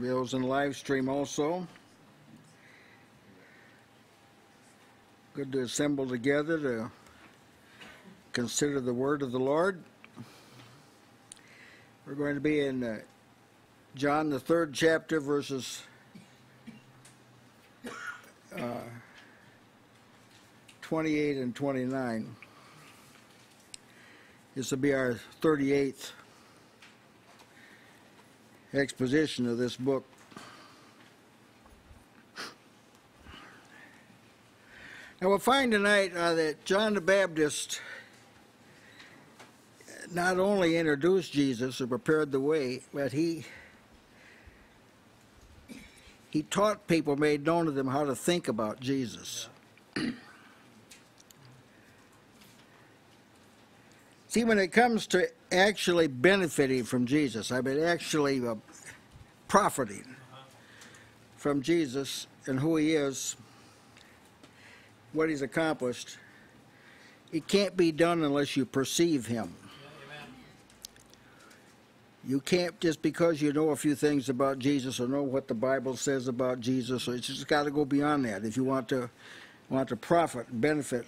those in live stream also. Good to assemble together to consider the word of the Lord. We're going to be in uh, John, the third chapter, verses uh, 28 and 29. This will be our 38th exposition of this book. Now we'll find tonight uh, that John the Baptist not only introduced Jesus or prepared the way, but he he taught people, made known to them how to think about Jesus. See, when it comes to actually benefiting from Jesus, I mean, actually uh, profiting from Jesus and who he is, what he's accomplished, it can't be done unless you perceive him. You can't just because you know a few things about Jesus or know what the Bible says about Jesus. It's just got to go beyond that if you want to want to profit benefit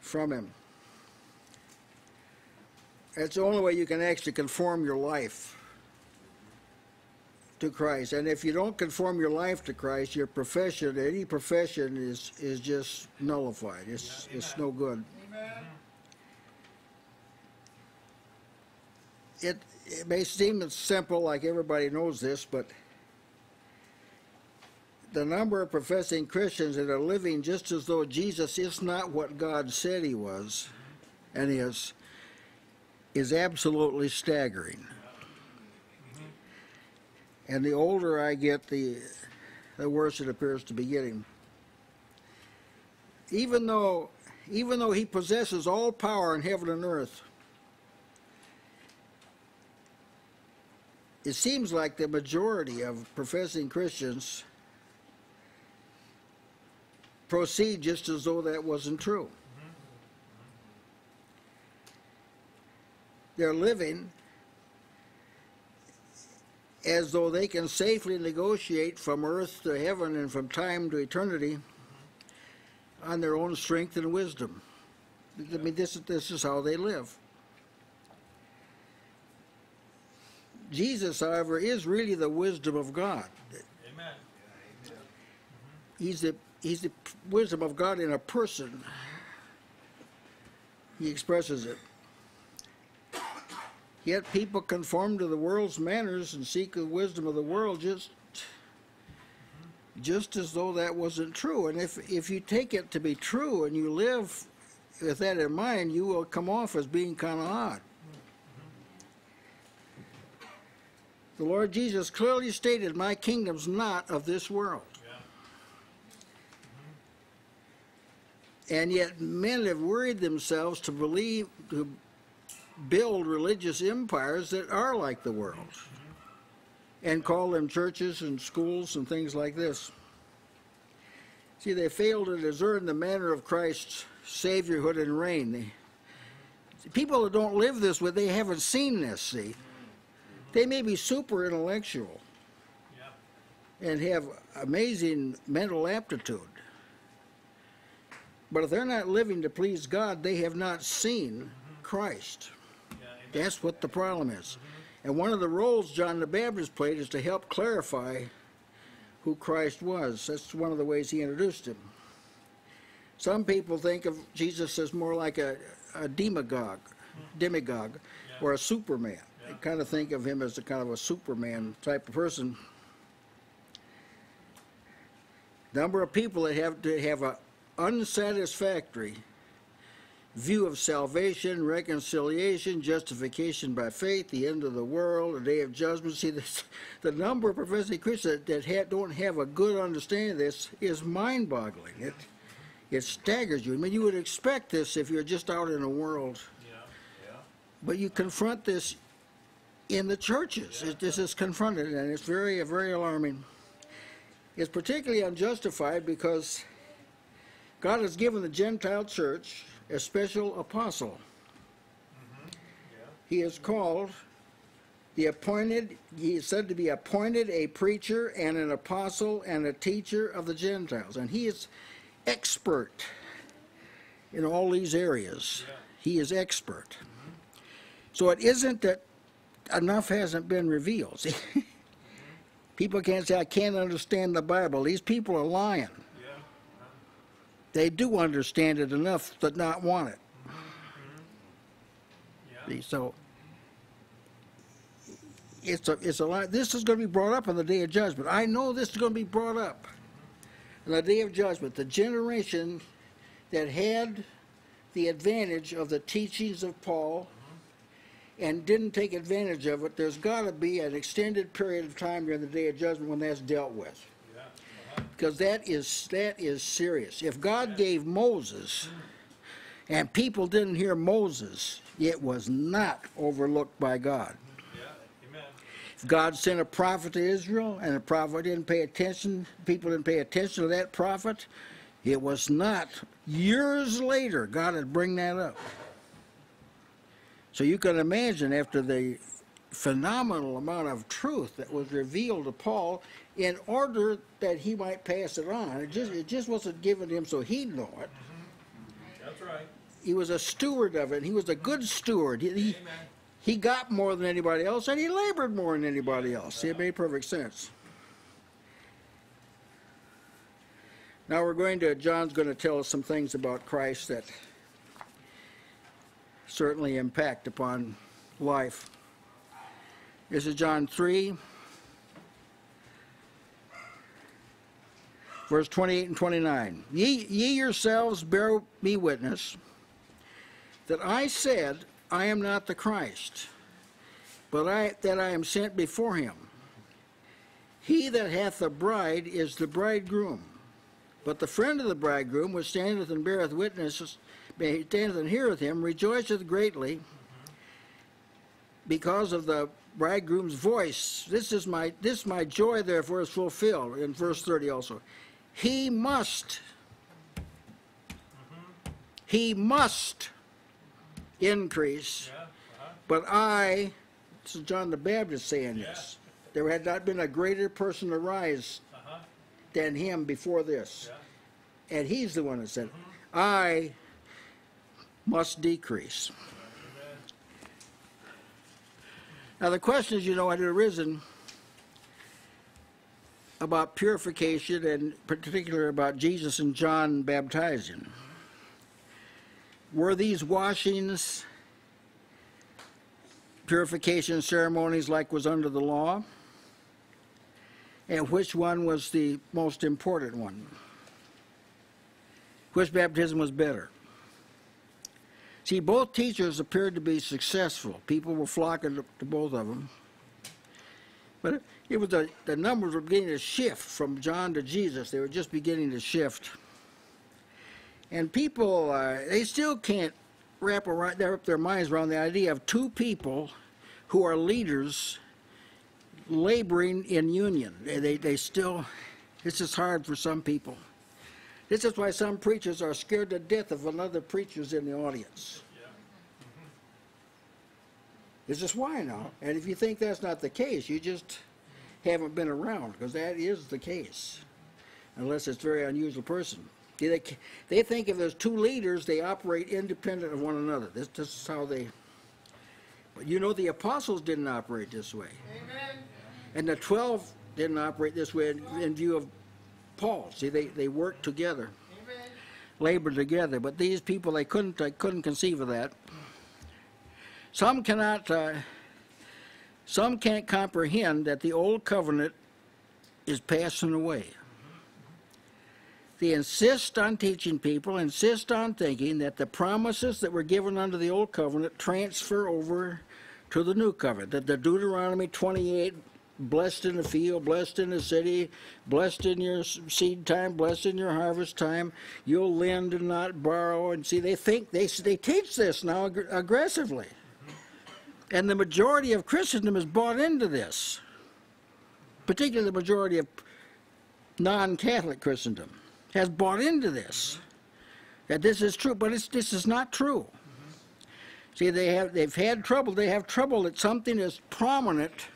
from Him. That's the only way you can actually conform your life to Christ. And if you don't conform your life to Christ, your profession, any profession, is is just nullified. It's it's no good. Amen. it, it may seem simple, like everybody knows this, but the number of professing Christians that are living just as though Jesus is not what God said he was and is, is absolutely staggering. And the older I get, the, the worse it appears to be getting. Even though, even though he possesses all power in heaven and earth, it seems like the majority of professing Christians proceed just as though that wasn't true. They're living as though they can safely negotiate from earth to heaven and from time to eternity on their own strength and wisdom. I mean, this, is this is how they live. Jesus, however, is really the wisdom of God. Amen. He's the he's the wisdom of God in a person. He expresses it. Yet people conform to the world's manners and seek the wisdom of the world just just as though that wasn't true. And if if you take it to be true and you live with that in mind, you will come off as being kind of odd. The Lord Jesus clearly stated, My kingdom's not of this world. Mm-hmm. And yet men have worried themselves to believe, to build religious empires that are like the world and call them churches and schools and things like this. See, they fail to discern the manner of Christ's saviorhood and reign. They, people that don't live this way, they haven't seen this, see. They may be super intellectual and have amazing mental aptitude. But if they're not living to please God, they have not seen. Christ. Yeah, That's what the problem is. And one of the roles John the Baptist played is to help clarify who Christ was. That's one of the ways he introduced him. Some people think of Jesus as more like a, a demagogue, demagogue, yeah. or a superman They kind of think of him as a kind of a Superman type of person. Number of people that have to have a unsatisfactory view of salvation, reconciliation, justification by faith, the end of the world, the day of judgment. See, this, the number of professing Christians that, that have, don't have a good understanding of this is mind-boggling. It, it staggers you. I mean, you would expect this if you're just out in the world. Yeah. Yeah. But you confront this in the churches. It, this is confronted, and it's very, very alarming. It's particularly unjustified because God has given the Gentile church a special apostle. Mm -hmm. yeah. He is called the appointed, he is said to be appointed a preacher and an apostle and a teacher of the Gentiles. And he is expert in all these areas. He is expert. So it isn't that enough hasn't been revealed. See, people can't say, I can't understand the Bible. These people are lying. They do understand it enough to not want it. Mm-hmm. Yeah. So it's a, it's a lot, this is going to be brought up on the day of judgment. I know this is going to be brought up on the day of judgment. The generation that had the advantage of the teachings of Paul mm-hmm. and didn't take advantage of it, there's got to be an extended period of time during the day of judgment when that's dealt with. Because that is, that is serious. If God gave Moses and people didn't hear Moses, it was not overlooked by God. Yeah. If God sent a prophet to Israel and the prophet didn't pay attention, people didn't pay attention to that prophet, it was not years later God would bring that up. So you can imagine after the phenomenal amount of truth that was revealed to Paul in order that he might pass it on. It just, it just wasn't given to him so he'd know it. That's right. He was a steward of it. He was a good steward. He, he, got more than anybody else, and he labored more than anybody else. See, it made perfect sense. Now we're going to, John's going to tell us some things about Christ that certainly impact upon life. This is John 3, verse 28 and 29. Ye, ye yourselves bear me witness that I said, I am not the Christ, but I, that I am sent before him. He that hath the bride is the bridegroom. But the friend of the bridegroom, which standeth and beareth witness, standeth and heareth him, rejoiceth greatly because of the bridegroom's voice. This is my this my joy therefore is fulfilled in verse 30 also. He must he must increase, Yeah. Uh-huh. but I this is John the Baptist saying this. There had not been a greater person to rise Uh-huh. than him before this. Yeah. And he's the one that said, I must decrease. Amen. Now, the questions, you know, had arisen about purification and particular about Jesus and John baptizing. Were these washings purification ceremonies like was under the law? And which one was the most important one? Which baptism was better? See, both teachers appeared to be successful. People were flocking to, both of them. But it was the, the numbers were beginning to shift from John to Jesus. They were just beginning to shift. And people, uh, they still can't wrap, around, wrap their minds around the idea of two people who are leaders laboring in union. They, they, they still, this is hard for some people. This is why some preachers are scared to death of another preachers in the audience. This is why now. And if you think that's not the case, you just haven't been around, because that is the case, unless it's a very unusual person. They, they think if there's two leaders, they operate independent of one another. This, this is how they. But you know, the apostles didn't operate this way. Amen. And the 12 didn't operate this way in, in view of Paul. See, they, they worked together, Amen. labored together. But these people, they couldn't, they couldn't conceive of that. Some cannot, uh, some can't comprehend that the old covenant is passing away. They insist on teaching people, insist on thinking that the promises that were given under the old covenant transfer over to the new covenant. That the Deuteronomy 28, blessed in the field, blessed in the city, blessed in your seed time, blessed in your harvest time, you'll lend and not borrow. And see, they think, they, they teach this now ag- aggressively. And the majority of Christendom is bought into this, particularly the majority of non Catholic Christendom has bought into this, mm-hmm. that this is true, but it's, this is not true. Mm-hmm. See, they have, they've had trouble, they have trouble that something is prominent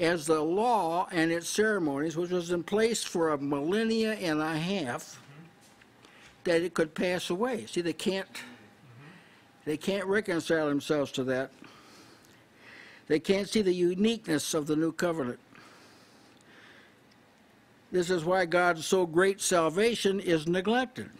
as the law and its ceremonies, which was in place for a millennia and a half, that it could pass away. See, they can't, they can't reconcile themselves to that. They can't see the uniqueness of the new covenant. This is why God's so great salvation is neglected.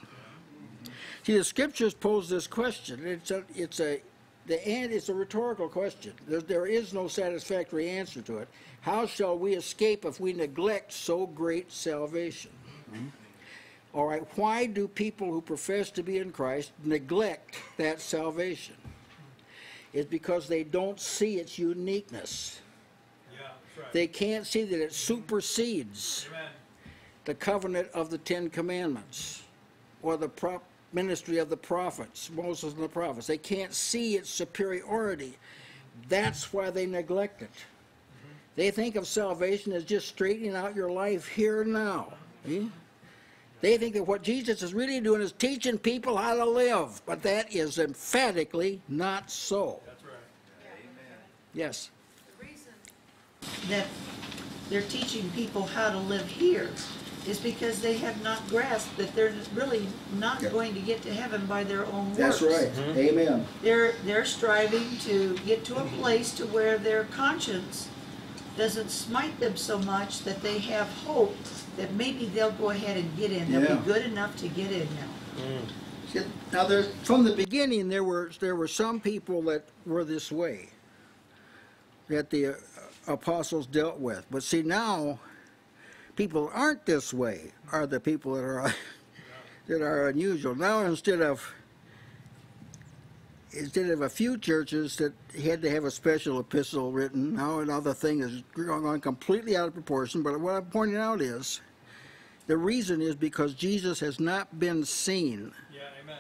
See, the scriptures pose this question. It's a, it's a, the and it's a rhetorical question. There, there is no satisfactory answer to it. How shall we escape if we neglect so great salvation? Mm-hmm. All right, why do people who profess to be in Christ neglect that salvation? It's because they don't see its uniqueness. Yeah, right. They can't see that it mm-hmm. supersedes Amen. the covenant of the Ten Commandments or the prop ministry of the prophets, Moses and the prophets. They can't see its superiority. That's why they neglect it. They think of salvation as just straightening out your life here and now. See? They think that what Jesus is really doing is teaching people how to live, but that is emphatically not so. That's right. Yes. The reason that they're teaching people how to live here is because they have not grasped that they're really not Yeah. going to get to heaven by their own works. That's right. Amen. They're, they're striving to get to a place to where their conscience doesn't smite them so much that they have hope that maybe they'll go ahead and get in. They'll Yeah. be good enough to get in now. See, Now, there's, from the beginning, there were, there were some people that were this way, that the uh, apostles dealt with. But see, now, people aren't this way, are the people that are, that are unusual. Now, instead of, instead of a few churches that had to have a special epistle written, now another thing is going on completely out of proportion. But what I'm pointing out is, the reason is because Jesus has not been seen Yeah,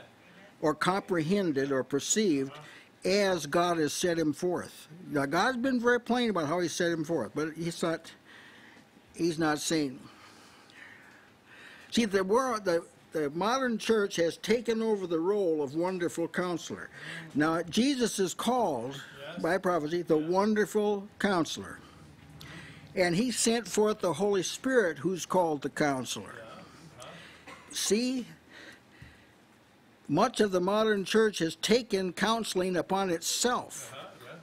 or comprehended or perceived as God has set him forth. Now, God's been very plain about how he set him forth, but he's not, he's not seen. See, the world, the, the modern church has taken over the role of wonderful counselor. Now, Jesus is called Yes. by prophecy the wonderful counselor. And he sent forth the Holy Spirit who's called the counselor. See, much of the modern church has taken counseling upon itself. Uh-huh,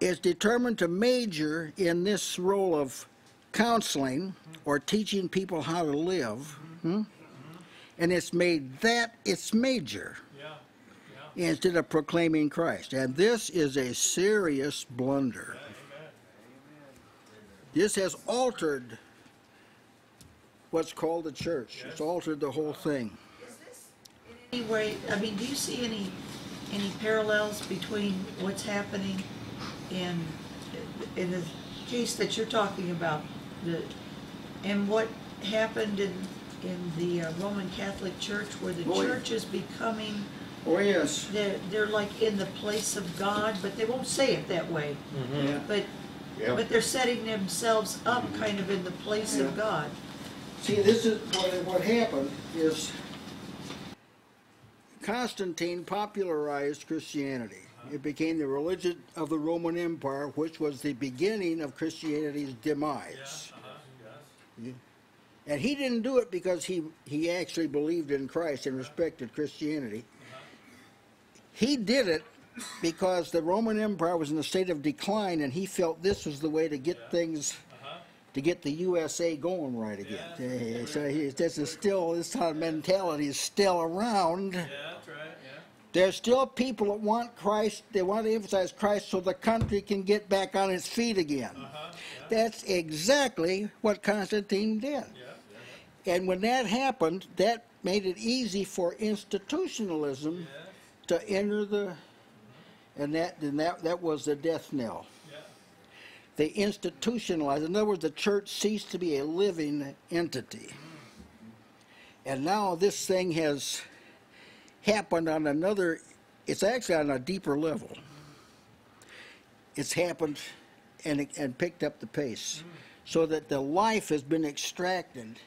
yes. It's determined to major in this role of counseling or teaching people how to live. hmm? And it's made that its major Yeah, yeah. instead of proclaiming Christ. And this is a serious blunder. Amen. This has altered what's called the church. It's altered the whole thing. Is this in any way, I mean, do you see any, any parallels between what's happening in, in the case that you're talking about? The, and what happened in, in the uh, Roman Catholic Church where the Oh, yeah. church is becoming, Oh, yes. they're, they're like in the place of God, but they won't say it that way. Yeah. But, Yeah. but they're setting themselves up kind of in the place of God. See, this is what, what happened is Constantine popularized Christianity. It became the religion of the Roman Empire, which was the beginning of Christianity's Yeah, demise. And he didn't do it because he, he actually believed in Christ and respected Christianity. He did it because the Roman Empire was in a state of decline and he felt this was the way to get things, Uh-huh. to get the USA going right again. Eh, So he, this is still, this kind of mentality is still around. Yeah, yeah. There's still people that want Christ, they want to emphasize Christ so the country can get back on its feet again. Uh-huh, That's exactly what Constantine did. yeah, yeah. And when that happened, that made it easy for institutionalism to enter the, and that, and that, that was the death knell. yeah. They institutionalized, in other words, the church ceased to be a living entity. And now this thing has happened on another, it's actually on a deeper level. It's happened and, and picked up the pace so that the life has been extracted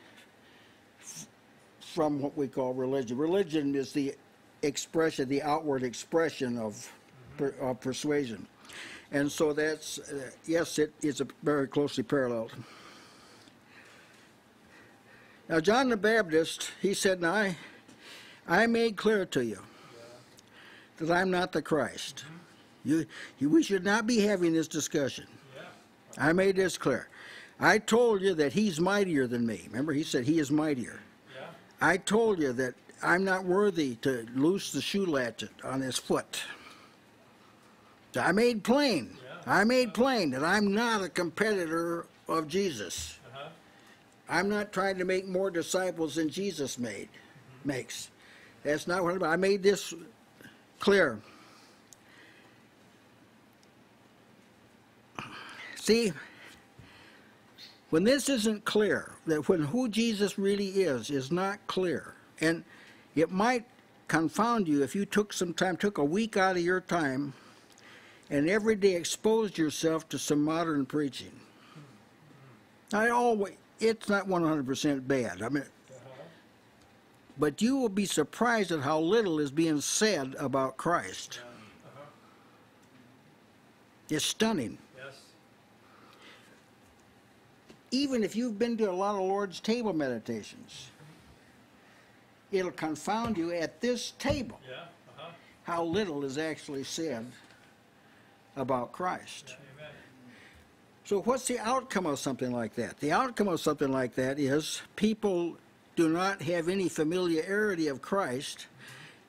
from what we call religion. Religion is the expression, the outward expression of, per- of persuasion. And so that's, uh, yes, it is a very closely paralleled. Now, John the Baptist, he said, Now, I, I made clear to you that I'm not the Christ. You, you, we should not be having this discussion. I made this clear. I told you that he's mightier than me. Remember, he said he is mightier. Yeah. I told you that I'm not worthy to loose the shoe latchet on his foot. I made plain. Yeah. I made plain that I'm not a competitor of Jesus. Uh-huh. I'm not trying to make more disciples than Jesus made makes. That's not what I made this clear. See, when this isn't clear, that when who Jesus really is is not clear, and it might confound you if you took some time, took a week out of your time, and every day exposed yourself to some modern preaching. I always, it's not 100% bad. I mean. But you will be surprised at how little is being said about Christ. Uh-huh. It's stunning. Yes. Even if you've been to a lot of Lord's table meditations, it'll confound you at this table Yeah. Uh-huh. how little is actually said about Christ. Amen. So, what's the outcome of something like that? The outcome of something like that is people do not have any familiarity of Christ.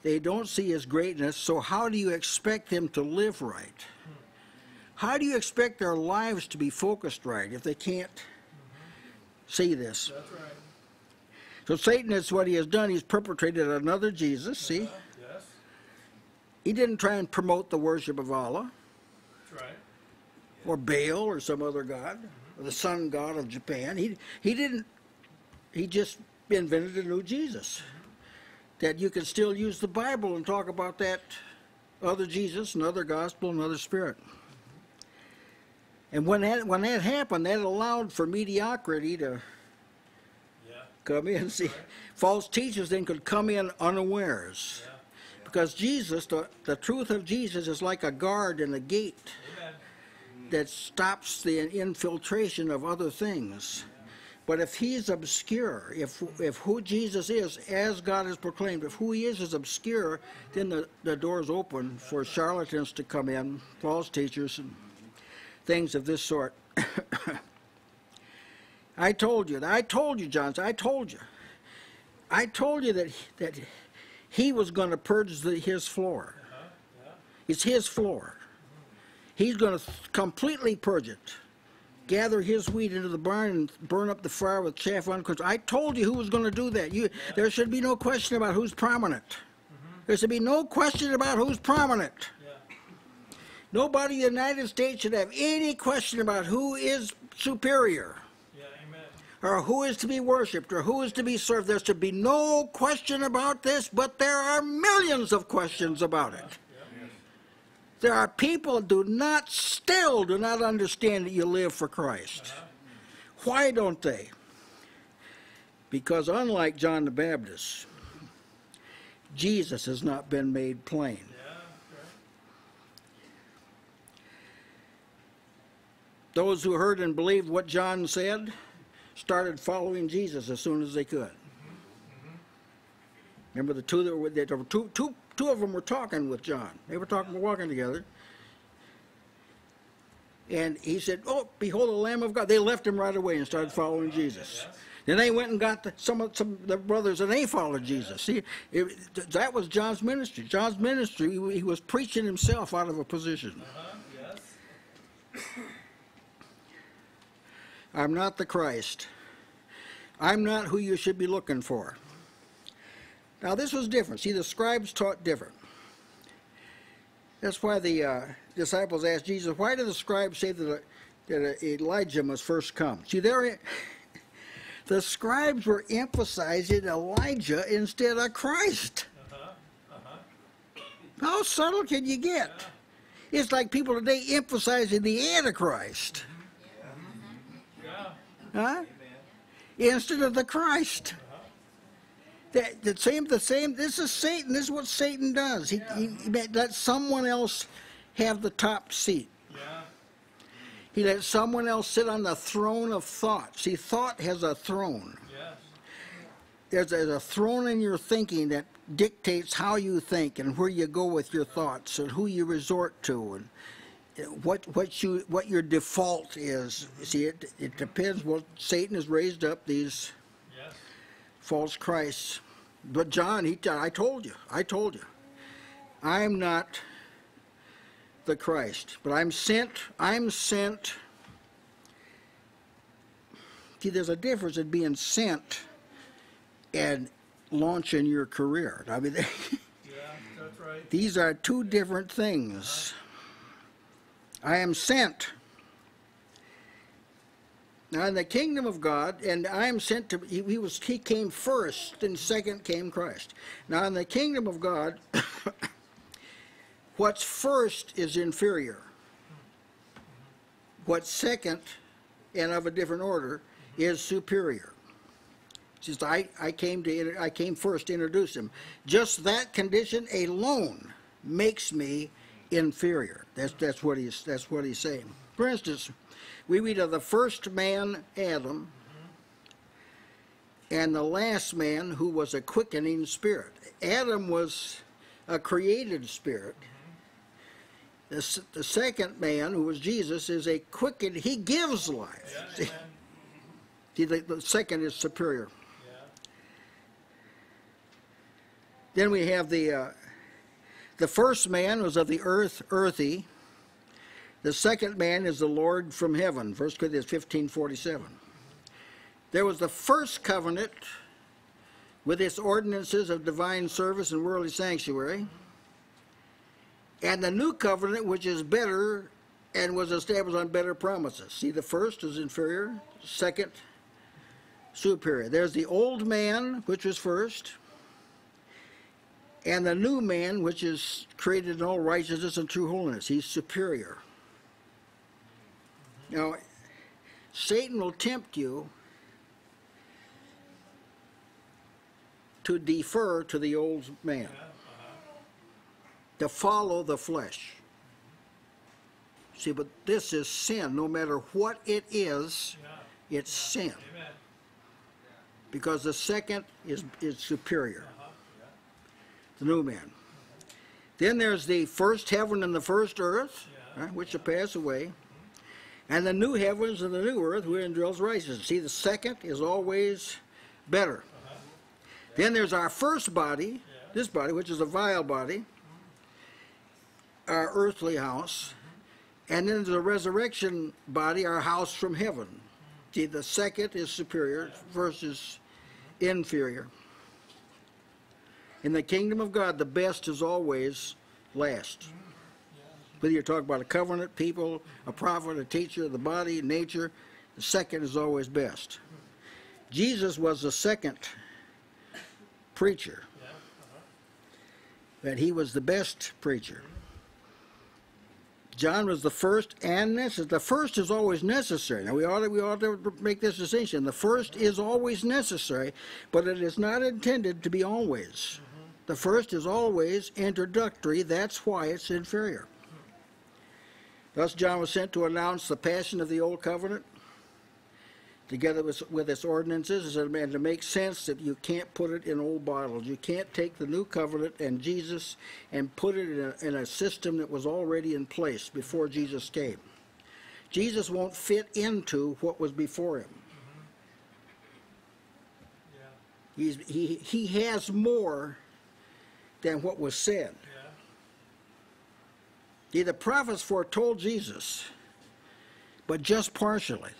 They don't see his greatness. So, how do you expect them to live right? How do you expect their lives to be focused right if they can't see this? That's right. So, Satan is what he has done. He's perpetrated another Jesus. See? Uh, yes. He didn't try and promote the worship of Allah. That's right. or Baal or some other god, or the sun god of Japan. He he didn't. He just invented a new Jesus. That you can still use the Bible and talk about that other Jesus, another gospel, another spirit. And when that when that happened, that allowed for mediocrity to Yeah. come in. See, false teachers then could come in unawares. Yeah. Because Jesus, the, the truth of Jesus is like a guard and a gate. Amen. that stops the infiltration of other things. But if he's obscure, if if who Jesus is, as God has proclaimed, if who he is is obscure, then the, the door's open for charlatans to come in, false teachers, and things of this sort. I told you, I told you, Johnson, I told you. I told you that, that he was going to purge the, his floor. Uh-huh. Yeah. It's his floor. He's going to completely purge it, gather his wheat into the barn, and burn up the fire with chaff unquenched. I told you who was going to do that. You, there should be no question about who's prominent. Mm-hmm. There should be no question about who's prominent. Yeah. Nobody in the United States should have any question about who is superior Yeah. Amen. or who is to be worshipped or who is to be served. There should be no question about this, but there are millions of questions about it. There are people do not, still do not understand that you live for Christ. Why don't they? Because unlike John the Baptist, Jesus has not been made plain. Those who heard and believed what John said started following Jesus as soon as they could. Remember the two that were there were two, two, two of them were talking with John. They were talking, walking together. And he said, "Oh, behold the Lamb of God." They left him right away and started following Jesus. Then they went and got the, some of some of the brothers, and they followed Jesus. See, it, that was John's ministry. John's ministry, he, he was preaching himself out of a position. I'm not the Christ. I'm not who you should be looking for. Now, this was different. See, the scribes taught different. That's why the uh, disciples asked Jesus, Why do the scribes say that, uh, that Elijah must first come? See, there, the scribes were emphasizing Elijah instead of Christ. Uh-huh. Uh-huh. How subtle can you get? It's like people today emphasizing the Antichrist, Yeah. huh? Instead of the Christ. That, the same, the same, this is Satan, this is what Satan does. He, he, he lets someone else have the top seat. Yeah, He lets someone else sit on the throne of thought. See, thought has a throne. yes, There's a, there's a throne in your thinking that dictates how you think and where you go with your thoughts and who you resort to and what what you what your default is. See, it it depends. Well, Satan has raised up these false Christs. But John, he, I told you, I told you, I am not the Christ, but I'm sent, I'm sent. See, there's a difference in being sent and launching your career. I mean, yeah, that's right. these are two different things. I am sent. Now in the kingdom of God, and I am sent to he, he was he came first, and second came Christ. Now in the kingdom of God, what's first is inferior. What's second and of a different order is superior. Says I, I came to I came first to introduce him. Just that condition alone makes me inferior. That's that's what he's that's what he's saying. For instance, we read of the first man Adam and the last man who was a quickening spirit. Adam was a created spirit. The, the second man, who was Jesus, is a quickened, he gives life. Yeah, See, the, the second is superior. yeah, Then we have the uh, the first man was of the earth, earthy. The second man is the Lord from heaven. 1 Corinthians fifteen forty seven. There was the first covenant with its ordinances of divine service and worldly sanctuary, and the new covenant, which is better and was established on better promises. See, the first is inferior, second superior. There's the old man, which was first and the new man, which is created in all righteousness and true holiness. He's superior. Now, Satan will tempt you to defer to the old man, to follow the flesh. See, but this is sin. No matter what it is, it's sin. Because the second is, is superior. uh-huh, the new man. Then there's the first heaven and the first earth, right, which will pass away, and the new heavens and the new earth wherein dwells righteousness. See, the second is always better. Then there's our first body, this body, which is a vile body, our earthly house, and then a resurrection body, our house from heaven. See, the second is superior versus inferior. In the kingdom of God, the best is always last. Whether you're talking about a covenant, people, a prophet, a teacher, the body, nature, the second is always best. Jesus was the second preacher, that he was the best preacher. John was the first and necessary. The first is always necessary. Now we ought to, we ought to make this distinction. The first is always necessary, but it is not intended to be always. The first is always introductory. That's why it's inferior. Thus, John was sent to announce the passion of the old covenant, together with, with its ordinances, and to make sense that you can't put it in old bottles. You can't take the new covenant and Jesus and put it in a, in a system that was already in place before Jesus came. Jesus won't fit into what was before him. Mm-hmm. yeah, He's, he, he has more than what was said. Yeah, See, the prophets foretold Jesus, but just partially.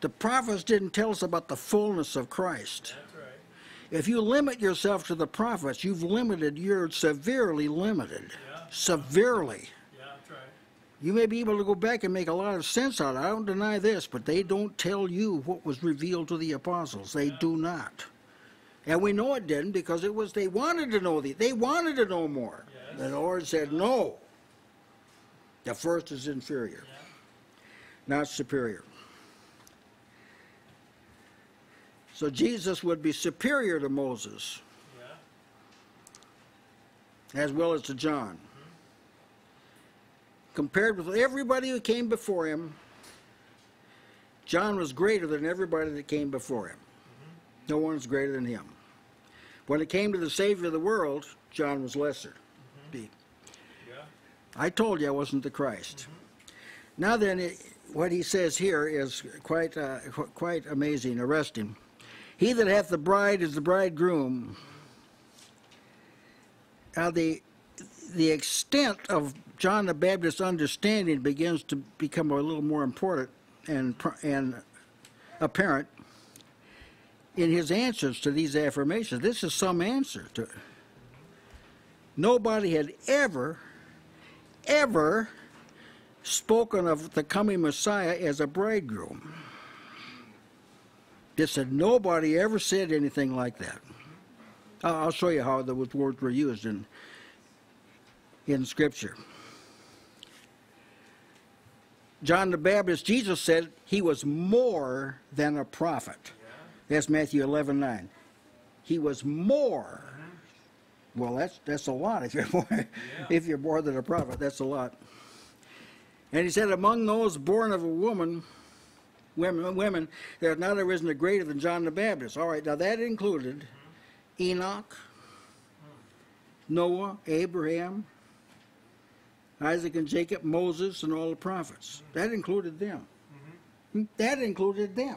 The prophets didn't tell us about the fullness of Christ. right, If you limit yourself to the prophets, you've limited, you're severely limited. Yeah. Severely. yeah, that's right, You may be able to go back and make a lot of sense out of it. I don't deny this, but they don't tell you what was revealed to the apostles. They do not. And we know it didn't because it was they wanted to know the they wanted to know more. Yes. The Lord said, No. The first is inferior, not superior. So Jesus would be superior to Moses Yeah. as well as to John. Mm-hmm. Compared with everybody who came before him, John was greater than everybody that came before him. Mm-hmm. No one's greater than him. When it came to the Savior of the world, John was lesser. I told you I wasn't the Christ. Now then, it, what he says here is quite, uh, qu- quite amazing, arresting. He that hath the bride is the bridegroom. Now the the extent of John the Baptist's understanding begins to become a little more important and and apparent in his answers to these affirmations. This is some answer to. Nobody had ever, ever spoken of the coming Messiah as a bridegroom. It said nobody ever said anything like that. I'll I'll show you how those words were used in in Scripture. John the Baptist, Jesus said he was more than a prophet. That's Matthew 11, 9. He was more. Well, that's that's a lot. If you're more, if you're more than a prophet, that's a lot. And he said, among those born of a woman, women, women, there has not arisen a greater than John the Baptist. All right, now that included Enoch, Noah, Abraham, Isaac and Jacob, Moses, and all the prophets. That included them. Mm-hmm. Hmm? That included them.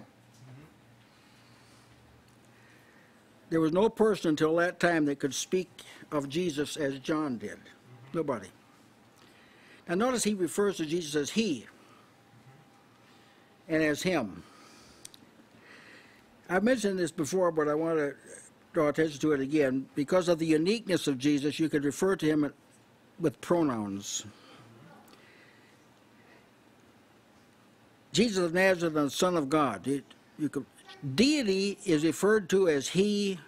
There was no person until that time that could speak of Jesus as John did. Nobody. Now notice he refers to Jesus as he and as him. I've mentioned this before, but I want to draw attention to it again. Because of the uniqueness of Jesus, you could refer to him with pronouns. Jesus of Nazareth, the Son of God. It- you could, deity is referred to as he,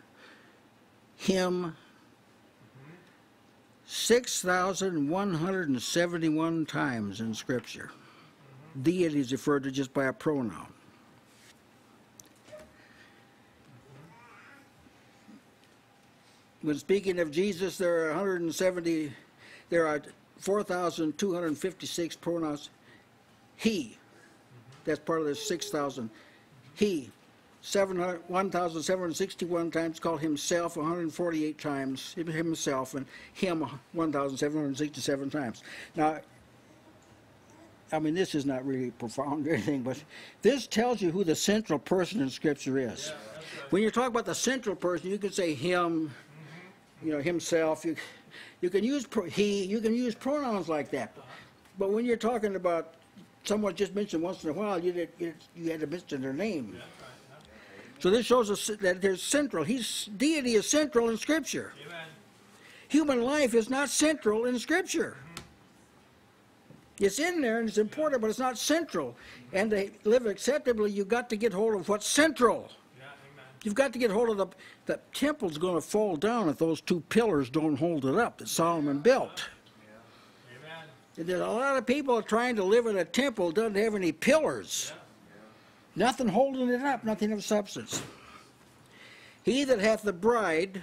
him, 6,171 times in Scripture. Deity is referred to just by a pronoun. When speaking of Jesus, there are 170, there are 4,256 pronouns. He, that's part of the 6,000. He, 700 1,761 times called himself, 148 times himself, and him 1,767 times. Now, I mean, this is not really profound or anything, but this tells you who the central person in Scripture is. When you talk about the central person, you can say him, you know, himself. You, you can use pro- he. You can use pronouns like that. But when you're talking about someone just mentioned once in a while, you did, you, you had to mention their name. So this shows us that there's central. He's deity is central in Scripture. Amen. Human life is not central in Scripture. It's in there and it's important, but it's not central. And to live acceptably, you've got to get hold of what's central. Yeah. You've got to get hold of the the temple's going to fall down if those two pillars don't hold it up that Solomon built. Amen. And There's a lot of people trying to live in a temple that doesn't have any pillars. Nothing holding it up, nothing of substance. He that hath the bride,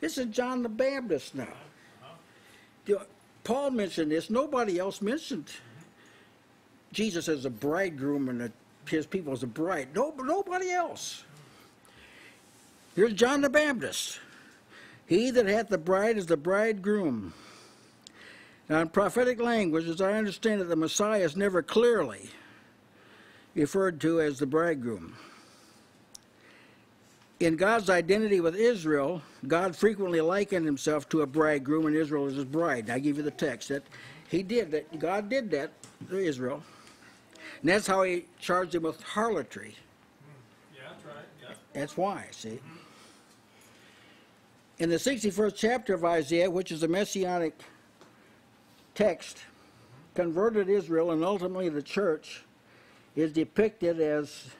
this is John the Baptist now. Paul mentioned this, nobody else mentioned Jesus as a bridegroom and his people as a bride. No, nobody else. Here's John the Baptist. He that hath the bride is the bridegroom. Now, in prophetic language, as I understand it, the Messiah is never clearly referred to as the bridegroom. In God's identity with Israel, God frequently likened himself to a bridegroom, and Israel is his bride. I give you the text that he did that. God did that to Israel, and that's how he charged him with harlotry. Yeah, that's right. Yeah. That's why, see. In the 61st chapter of Isaiah, which is a messianic text, converted Israel and ultimately the church is depicted as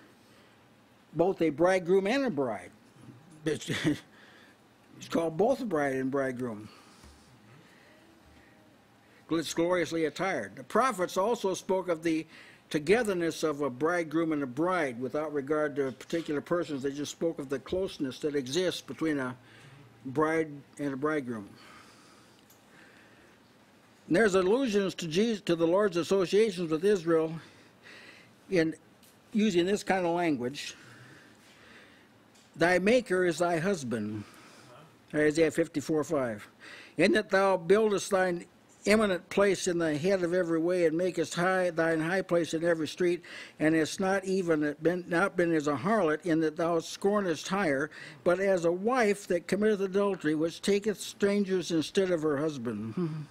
both a bridegroom and a bride. It's, it's called both bride and bridegroom. It's gloriously attired. The prophets also spoke of the togetherness of a bridegroom and a bride without regard to particular persons. They just spoke of the closeness that exists between a bride and a bridegroom. And there's allusions to Jesus, to the Lord's associations with Israel in using this kind of language. Thy maker is thy husband. Isaiah 54 5. In that thou buildest thine eminent place in the head of every way, and makest high thine high place in every street, and hast not even been not been as a harlot, in that thou scornest hire, but as a wife that committeth adultery, which taketh strangers instead of her husband.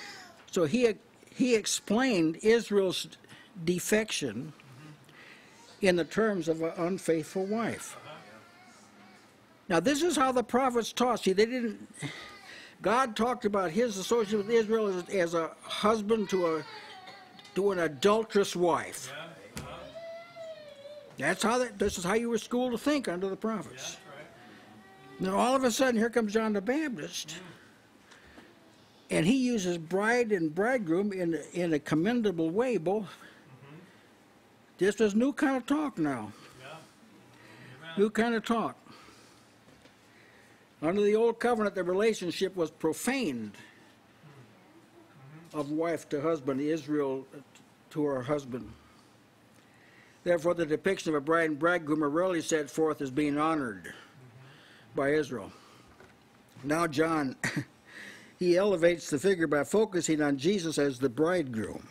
so he he explained Israel's defection in the terms of an unfaithful wife. Now, this is how the prophets taught. See, they didn't. God talked about his association with Israel as, as a husband to a to an adulterous wife. That's how that. This is how you were schooled to think under the prophets. Now, all of a sudden, here comes John the Baptist, and he uses bride and bridegroom in in a commendable way. Both. This is new kind of talk now. Yeah. New kind of talk. Under the old covenant, the relationship was profaned of wife to husband, Israel to her husband. Therefore, the depiction of a bride and bridegroom are rarely set forth as being honored by Israel. Now, John, he elevates the figure by focusing on Jesus as the bridegroom.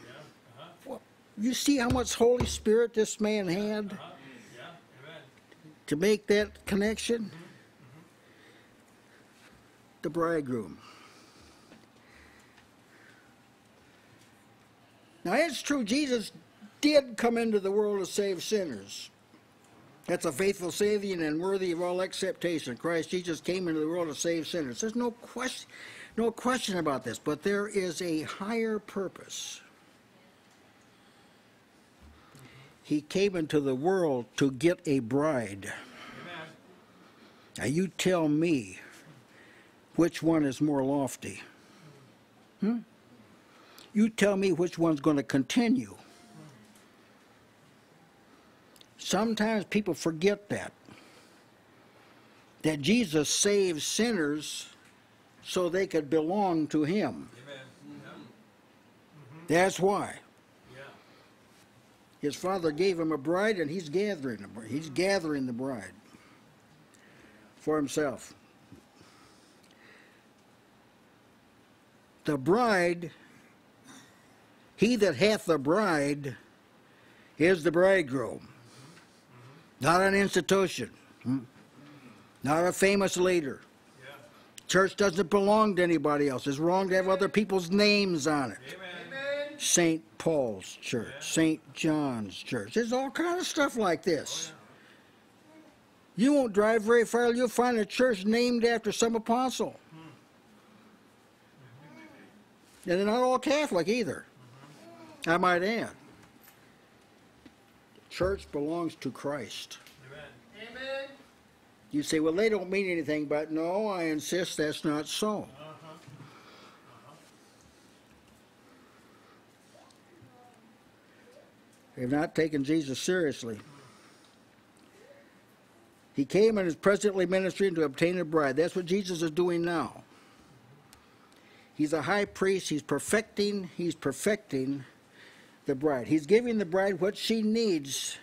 You see how much Holy Spirit this man had to make that connection? The bridegroom. Now, it's true, Jesus did come into the world to save sinners. That's a faithful Savior and worthy of all acceptation. Christ Jesus came into the world to save sinners. There's no question, no question about this, but there is a higher purpose. He came into the world to get a bride. Amen. Now you tell me which one is more lofty. Hmm? You tell me which one's going to continue. Sometimes people forget that. That Jesus saves sinners so they could belong to him. Amen. That's why. His father gave him a bride, and he's gathering the bride. He's gathering the bride for himself. The bride, he that hath the bride, is the bridegroom, not an institution, hmm? not a famous leader. Church doesn't belong to anybody else. It's wrong to have other people's names on it. St. Paul's Church, St. John's Church. There's all kind of stuff like this. You won't drive very far, you'll find a church named after some apostle. And they're not all Catholic either. I might add. Church belongs to Christ. Amen. Amen. You say, well, they don't mean anything, but no, I insist that's not so. They've not taken Jesus seriously. He came and is presently ministering to obtain a bride. That's what Jesus is doing now. He's a high priest. He's perfecting. He's perfecting the bride. He's giving the bride what she needs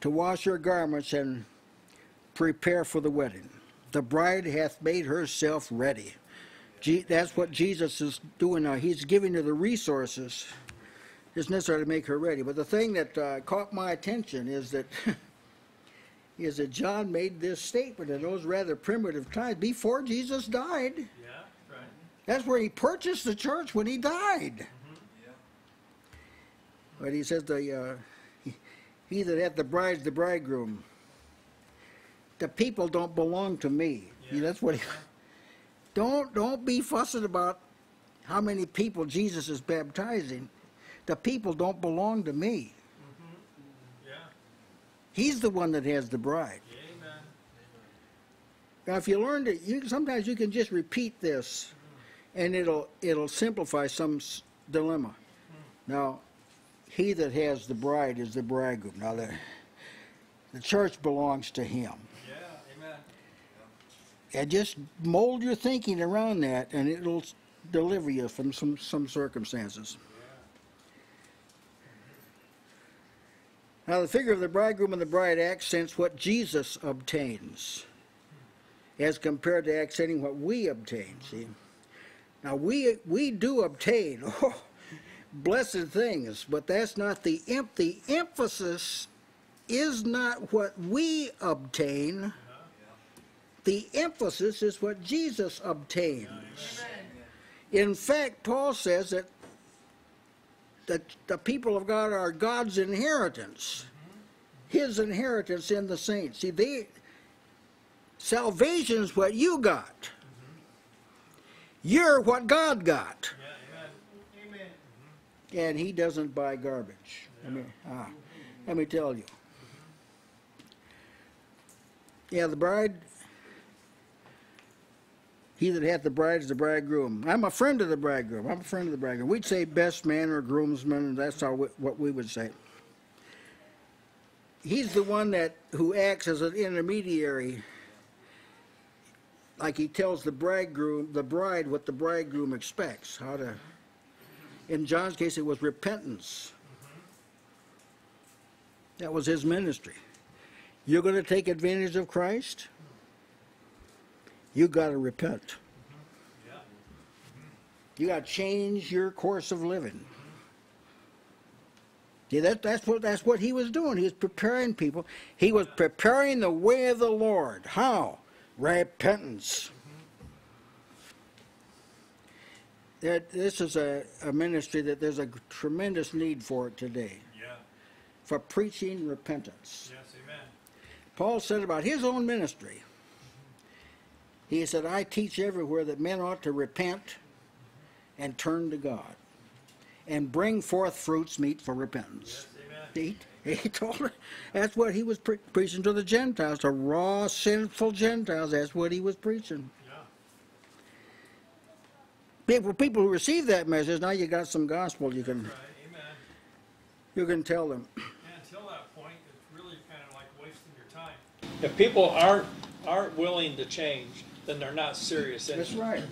to wash her garments and prepare for the wedding. The bride hath made herself ready. That's what Jesus is doing now. He's giving her the resources is necessary to make her ready. But the thing that uh, caught my attention is that is that John made this statement in those rather primitive times before Jesus died. Yeah, right. That's where he purchased the church when he died. But he says the uh, he, he that hath the bride is the bridegroom. The people don't belong to me. Yeah. that's what he, don't don't be fussing about how many people Jesus is baptizing. The people don't belong to me. Mm-hmm. Yeah. He's the one that has the bride. Amen. Now, if you learn to, you sometimes you can just repeat this, mm-hmm. and it'll it'll simplify some s- dilemma. Mm. Now, he that has the bride is the bridegroom. Now, the, the church belongs to him. Yeah, amen. And just mold your thinking around that, and it'll deliver you from some, some circumstances. Now, the figure of the bridegroom and the bride accents what Jesus obtains as compared to accenting what we obtain, see? Now, we, we do obtain oh, blessed things, but that's not the, em- the emphasis is not what we obtain. The emphasis is what Jesus obtains. In fact, Paul says that that the people of God are God's inheritance, His inheritance in the saints. See, they salvation is what you got. You're what God got, and He doesn't buy garbage. Ah, let me tell you. Yeah, the bride. He that hath the bride is the bridegroom. I'm a friend of the bridegroom. I'm a friend of the bridegroom. We'd say best man or groomsman, that's what we would say. He's the one that who acts as an intermediary, like he tells the bridegroom, the bride, what the bridegroom expects. How to. In John's case, it was repentance. That was his ministry. You're going to take advantage of Christ? You got to repent. You got to change your course of living. See, that, that's what that's what he was doing. He was preparing people. He was preparing the way of the Lord. How? Repentance. That this is a, a ministry that there's a tremendous need for it today. Yeah. For preaching repentance. Yes, amen. Paul said about his own ministry, he said, I teach everywhere that men ought to repent and turn to God and bring forth fruits meet for repentance. Yes, amen. He, he told her, that's what he was pre- preaching to the Gentiles, to raw, sinful Gentiles. That's what he was preaching. Yeah. People, people who receive that message, now you got some gospel you can Right, you can tell them. Yeah, until that point, it's really kind of like wasting your time. If people aren't, aren't willing to change, then they're not serious That's anymore. right.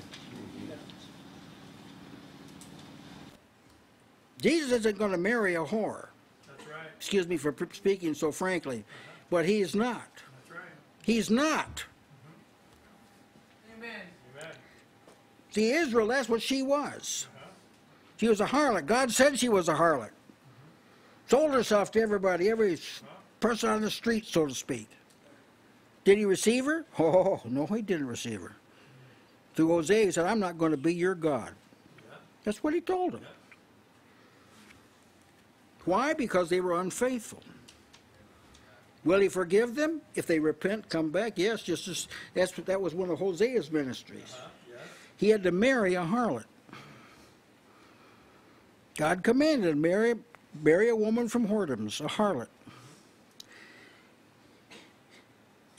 Jesus isn't going to marry a whore. That's right. excuse me for speaking so frankly, uh-huh. but he is not. That's right. He's not. Mm-hmm. Amen. Amen. See, Israel, that's what she was. Uh-huh. She was a harlot. God said she was a harlot. Mm-hmm. Sold herself to everybody, every s- uh-huh. person on the street, so to speak. Did he receive her? Oh, no, he didn't receive her. Through Hosea, he said, I'm not going to be your God. That's what he told him. Why? Because they were unfaithful. Will he forgive them if they repent, come back? Yes, just as that's that was one of Hosea's ministries. He had to marry a harlot. God commanded him, marry marry a woman from whoredoms, a harlot.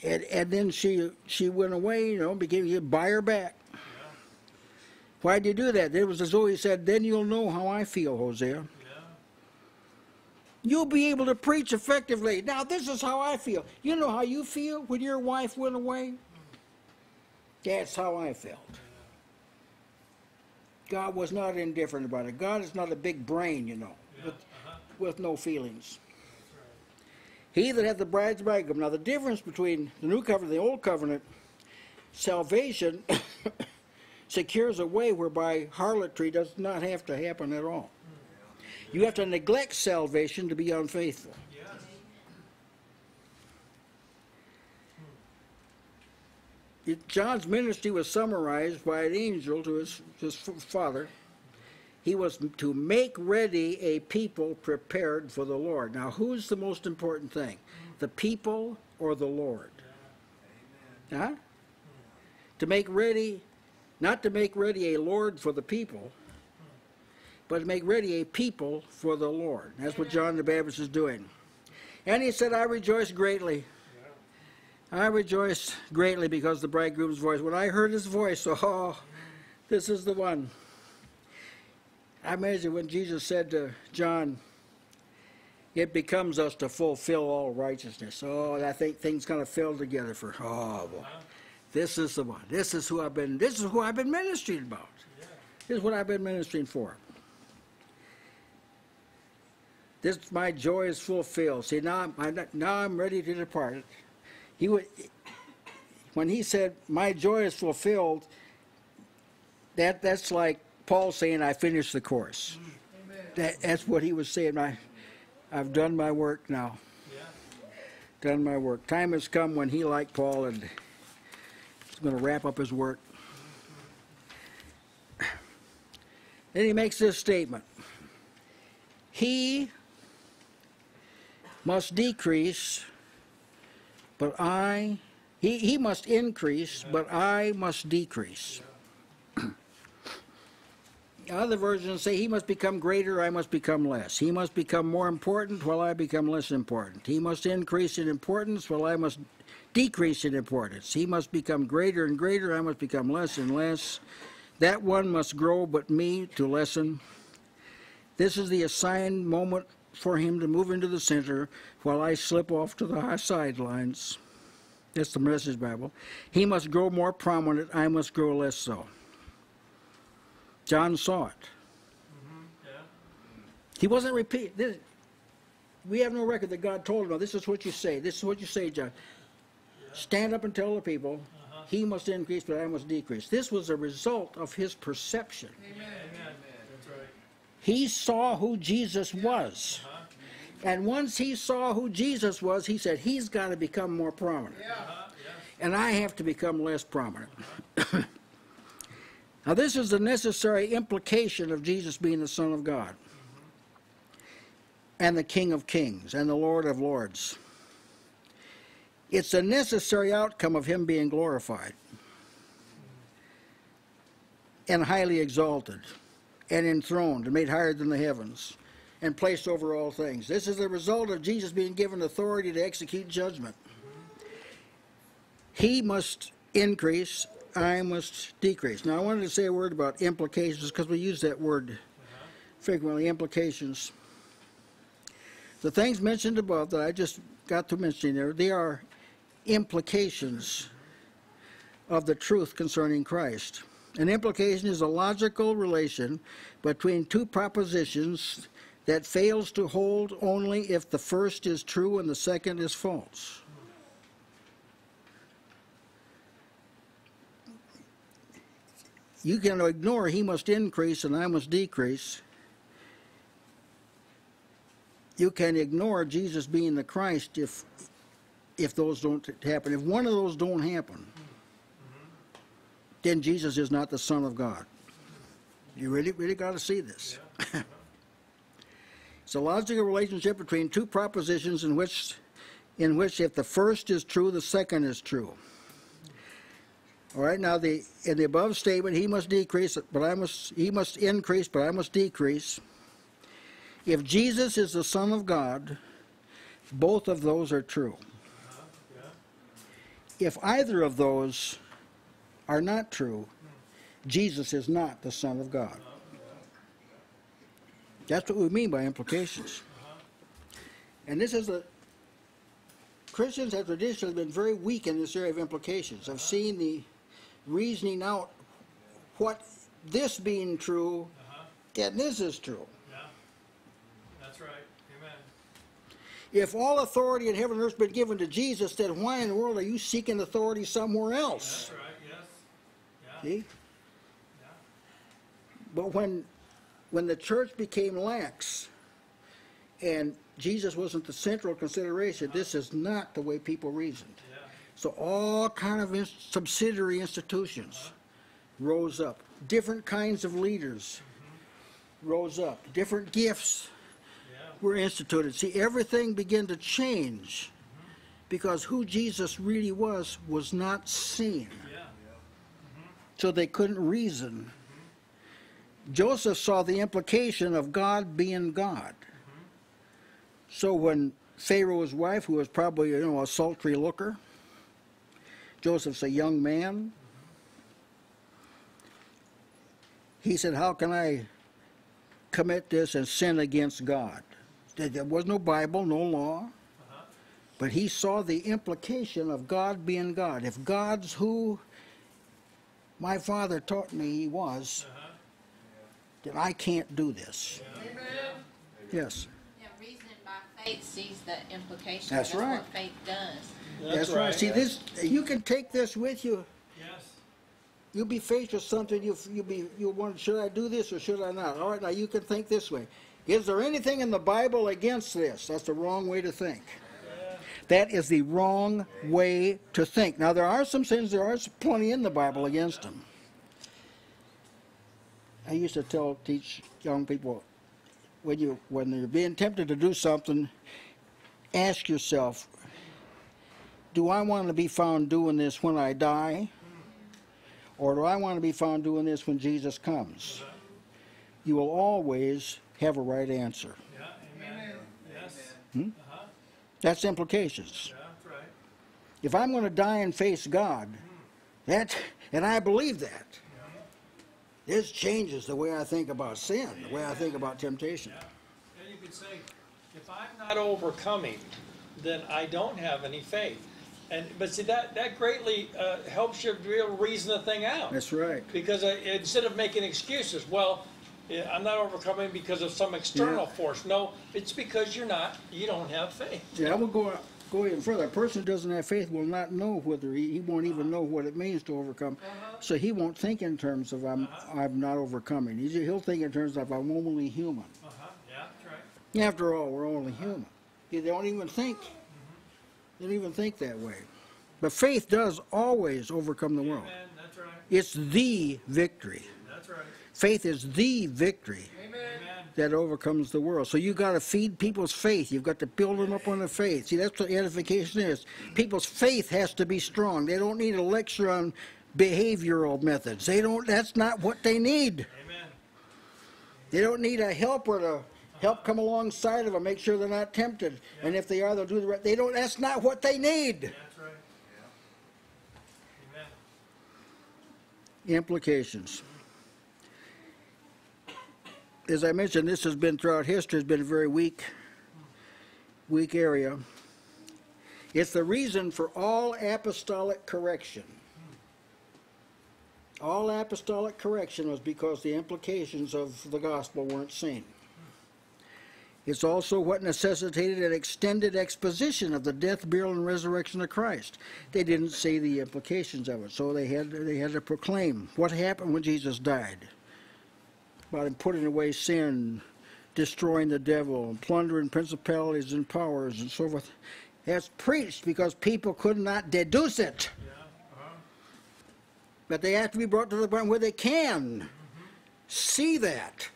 And and then she she went away, you know, became you buy her back. Why'd you do that? It was as though he said, Then you'll know how I feel, Hosea. Yeah. You'll be able to preach effectively. Now, this is how I feel. You know how you feel when your wife went away? That's how I felt. God was not indifferent about it. God is not a big brain, you know, Yeah. with, Uh-huh. with no feelings. He that hath the bride's bridegroom. Now, the difference between the new covenant and the old covenant, salvation secures a way whereby harlotry does not have to happen at all. You have to neglect salvation to be unfaithful. Yes. It- John's ministry was summarized by an angel to his, his father. He was to make ready a people prepared for the Lord. Now, who's the most important thing? The people or the Lord? Huh? To make ready, not to make ready a Lord for the people, but to make ready a people for the Lord. That's what John the Baptist is doing. And he said, I rejoice greatly. I rejoice greatly because the bridegroom's voice. When I heard his voice, oh, this is the one. I imagine when Jesus said to John, it becomes us to fulfill all righteousness. Oh, I think things kind of fell together for, oh, boy. This is the one. This is who I've been, this is who I've been ministering about. Yeah. This is what I've been ministering for. This, my joy is fulfilled. See, now I'm, I'm, now I'm ready to depart. He would, when he said, my joy is fulfilled, that, that's like Paul saying, I finished the course. That, that's what he was saying. I, I've done my work now. Yeah. Done my work. Time has come when he, like Paul, and is going to wrap up his work. Then he makes this statement. He must decrease, but I, he, he must increase, but I must decrease. Other versions say he must become greater, I must become less. He must become more important while I become less important. He must increase in importance while I must decrease in importance. He must become greater and greater, I must become less and less. That one must grow, but me to lessen. This is the assigned moment for him to move into the center while I slip off to the sidelines. That's the Message Bible. He must grow more prominent, I must grow less so. John saw it. Yeah. He wasn't repeat. This, we have no record that God told him, this is what you say. This is what you say, John. Stand up and tell the people, he must increase, but I must decrease. This was a result of his perception. Amen. That's right. He saw who Jesus was. And once he saw who Jesus was, he said, he's got to become more prominent. Uh-huh. Yeah. And I have to become less prominent. Now, this is the necessary implication of Jesus being the Son of God and the King of Kings and the Lord of Lords. It's a necessary outcome of him being glorified and highly exalted and enthroned and made higher than the heavens and placed over all things. This is the result of Jesus being given authority to execute judgment. He must increase, I must decrease. Now, I wanted to say a word about implications because we use that word frequently implications. The things mentioned above that I just got to mention there, they are implications of the truth concerning Christ. An implication is a logical relation between two propositions that fails to hold only if the first is true and the second is false. You can ignore he must increase and I must decrease. You can ignore Jesus being the Christ if if those don't happen. If one of those don't happen, then Jesus is not the Son of God. You really, really got to see this. it's a logical relationship between two propositions in which, in which if the first is true, the second is true. All right. Now, the in the above statement, he must decrease, but I must. He must increase, but I must decrease. If Jesus is the Son of God, both of those are true. If either of those are not true, Jesus is not the Son of God. That's what we mean by implications. And this is a Christians have traditionally been very weak in this area of implications, of seeing the reasoning out what this being true, Uh-huh. and this is true. Yeah. That's right. Amen. If all authority in heaven and earth has been given to Jesus, then why in the world are you seeking authority somewhere else? That's right. Yes. Yeah. See? But when when the church became lax and Jesus wasn't the central consideration, this is not the way people reasoned. So all kind of in- subsidiary institutions rose up. Different kinds of leaders rose up. Different gifts were instituted. See, everything began to change because who Jesus really was was not seen. So they couldn't reason. Joseph saw the implication of God being God. So when Pharaoh's wife, who was probably you know a sultry looker, Joseph's a young man. He said, "How can I commit this and sin against God?" there there was no Bible, no law. But he saw the implication of God being God. If God's who my father taught me he was, Uh-huh. then I can't do this. Yes, Yeah, reasoning by faith sees the implication. That's right. what faith does. That's right. See, this, you can take this with you. Yes, You'll be faced with something, you, you'll be, you'll wonder, should I do this or should I not? All right, now you can think this way. Is there anything in the Bible against this? That's the wrong way to think. That is the wrong way to think. Now, there are some sins, there are plenty in the Bible against them. I used to tell, teach young people, when you, when you're being tempted to do something, ask yourself, do I want to be found doing this when I die? Or do I want to be found doing this when Jesus comes? You will always have a right answer. yeah, amen, yes, uh-huh, That's implications. yeah, right, If I'm going to die and face God, that, and I believe that, this changes the way I think about sin, the way I think about temptation. yeah. And you could say, if I'm not overcoming, then I don't have any faith. And, but see, that, that greatly uh, helps you be able to reason the thing out. That's right. Because uh, instead of making excuses, well, I'm not overcoming because of some external Yeah. force. No, it's because you're not, you don't have faith. Yeah, I will go, go even further. A person who doesn't have faith will not know whether, he, he won't even know what it means to overcome. So he won't think in terms of I'm, I'm not overcoming. He's, he'll think in terms of I'm only human. Uh-huh, yeah, that's right. After all, we're only human. They don't even think. Don't even think that way. But faith does always overcome the world. Amen, that's right, It's the victory. that's right, Faith is the victory amen, that overcomes the world. So you've got to feed people's faith. You've got to build them up on the faith. See, that's what edification is. People's faith has to be strong. They don't need a lecture on behavioral methods. They don't. That's not what they need. amen, They don't need a helper to help come alongside of them, make sure they're not tempted. And if they are, they'll do the right. They don't. That's not what they need. that's right. Amen, Implications. As I mentioned, this has been throughout history. Has been a very weak, weak area. It's the reason for all apostolic correction. All apostolic correction was because the implications of the gospel weren't seen. It's also what necessitated an extended exposition of the death, burial, and resurrection of Christ. They didn't see the implications of it, so they had they had to proclaim what happened when Jesus died. About him putting away sin, destroying the devil, plundering principalities and powers, and so forth. That's preached because people could not deduce it. yeah, uh-huh, But they have to be brought to the point where they can see that.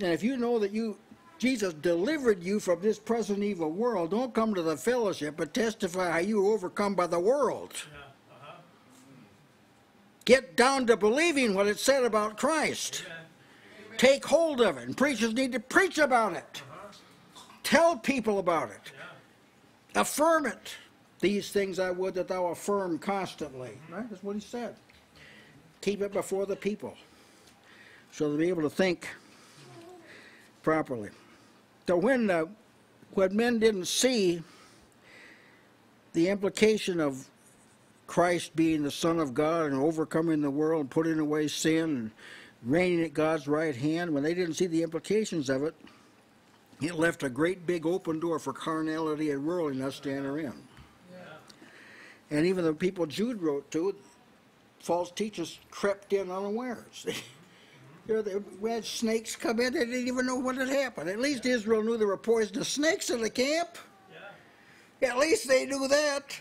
And if you know that you Jesus delivered you from this present evil world, don't come to the fellowship, but testify how you were overcome by the world. yeah, uh-huh, Get down to believing what it said about Christ. amen, Take hold of it, and preachers need to preach about it. Tell people about it. yeah, Affirm it. These things I would that thou affirm constantly. Right? That's what he said. Keep it before the people so they'll be able to think properly. So when, when men didn't see the implication of Christ being the Son of God and overcoming the world putting away sin and reigning at God's right hand, when they didn't see the implications of it, it left a great big open door for carnality and worldliness to enter in. And even the people Jude wrote to, false teachers crept in unawares. You know, they- we had snakes come in, they didn't even know what had happened. At least Israel knew there were poisonous snakes in the camp. yeah, At least they knew that.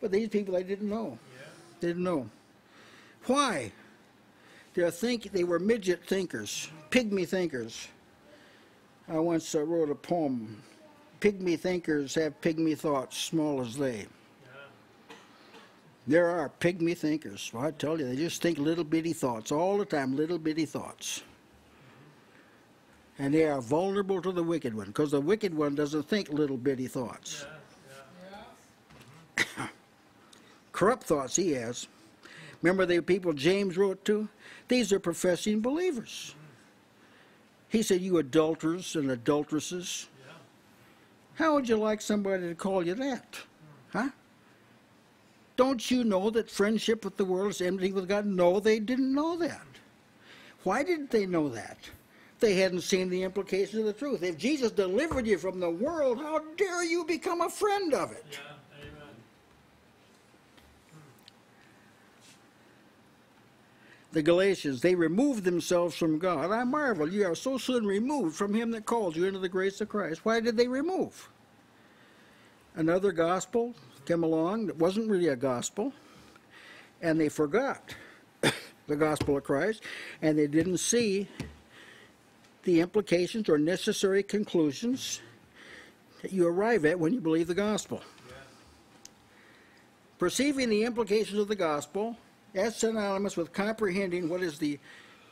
But these people, they didn't know. yeah, Didn't know. Why? They think they were midget thinkers, pygmy thinkers. I once uh, wrote a poem. Pygmy thinkers have pygmy thoughts, small as they. Yeah, There are pygmy thinkers. Well, I tell you, they just think little bitty thoughts all the time, little bitty thoughts. And they are vulnerable to the wicked one, because the wicked one doesn't think little bitty thoughts. yeah, corrupt thoughts he has. Remember the people James wrote to? These are professing believers. He said, You adulterers and adulteresses. Yeah. How would you like somebody to call you that? Huh? Don't you know that friendship with the world is enmity with God? No, they didn't know that. Why didn't they know that? They hadn't seen the implications of the truth. If Jesus delivered you from the world, how dare you become a friend of it? Yeah. The Galatians, they removed themselves from God. I marvel, you are so soon removed from him that called you into the grace of Christ. Why did they remove? Another gospel came along that wasn't really a gospel, and they forgot the gospel of Christ, and they didn't see the implications or necessary conclusions that you arrive at when you believe the gospel. Perceiving the implications of the gospel, that's synonymous with comprehending what is the